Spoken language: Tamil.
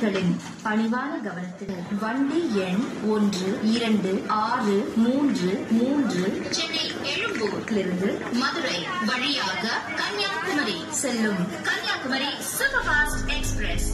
பயணிகளின் பணிவான கவனத்துடன் வண்டி எண் ஒன்று இரண்டு ஆறு மூன்று மூன்று சென்னை எழும்பூரிலிருந்து மதுரை வழியாக கன்னியாகுமரி செல்லும் கன்னியாகுமரி சூப்பர் ஃபாஸ்ட் எக்ஸ்பிரஸ்.